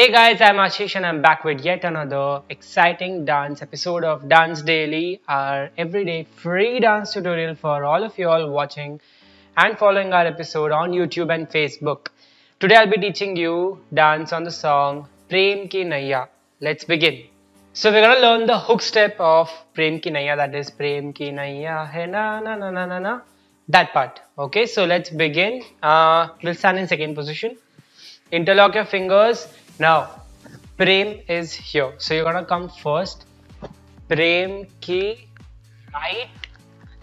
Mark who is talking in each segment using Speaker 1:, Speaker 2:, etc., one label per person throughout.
Speaker 1: Hey guys, I'm Ashish and I'm back with yet another exciting dance episode of Dance Daily, our everyday free dance tutorial for all of you all watching and following our episode on YouTube and Facebook. Today I'll be teaching you dance on the song Prem Ki Naiya. Let's begin. So we're gonna learn the hook step of Prem Ki Naiya, that is Prem Ki Naiya hai na na na na na na. That part. Okay, so let's begin. Uh, we'll stand in second position. Interlock your fingers now, Prem is here. So you're gonna come first. Prem ki right,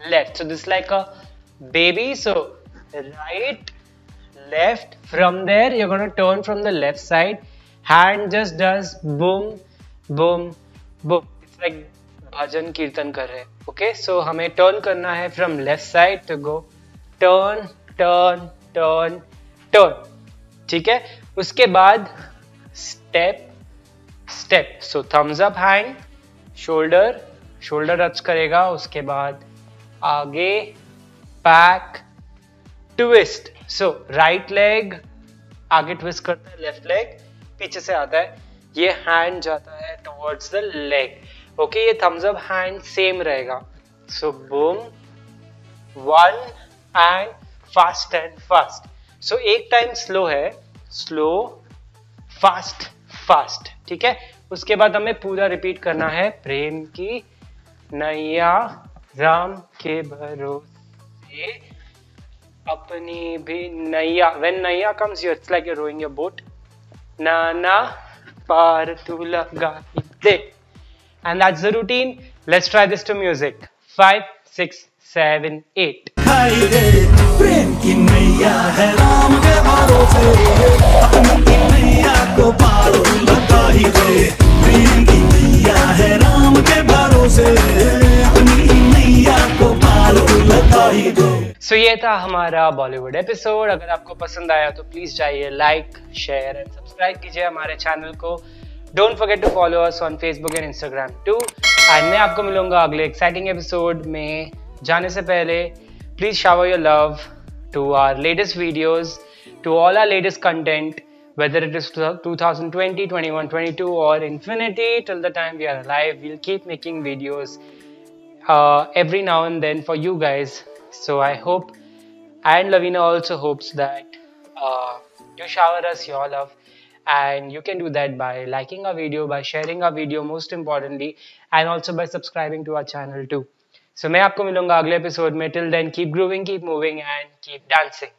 Speaker 1: left. So this is like a baby. So right, left. From there, you're gonna turn from the left side. Hand just does boom, boom, boom. It's like bhajan kirtan kar rahe. Okay, so हमें turn करना है from left side to go turn, turn, turn, turn. ठीक है उसके बाद step step so thumbs up hand shoulder shoulder touch करेगा उसके बाद आगे back twist so right leg आगे twist करता है left leg पीछे से आता है ये hand जाता है towards the leg ओके ये thumbs up hand same रहेगा so boom one and fast and fast so एक टाइम slow है slow fast फास्ट, ठीक है? उसके बाद हमें पूरा रिपीट करना है, प्रेम की नैया, राम के भरोसे, अपनी भी नैया व्हेन नैया comes you it's like rowing your boat नाना, पार तू लगा दे। And that's the routine let's try this to music 5 6 7 8 so so, ये था हमारा बॉलीवुड एपिसोड अगर आपको पसंद आया तो प्लीज़ जाइए लाइक शेयर एंड सब्सक्राइब कीजिए हमारे चैनल को. Don't forget to follow us on Facebook and Instagram too and मैं आपको मिलूँगा अगले एक्साइटिंग एपिसोड में. जाने से पहले please shower your love to our latest videos to all our latest content whether it is 2020 21 22 or infinity. Till the time we are alive we'll keep making videos uh, every now and then for you guys. so i hope and lavina also hopes that uh, you shower us your love and you can do that by liking our video by sharing our video most importantly and also by subscribing to our channel too so मैं आपको मिलूंगा अगले episode में till then keep growing keep moving and keep dancing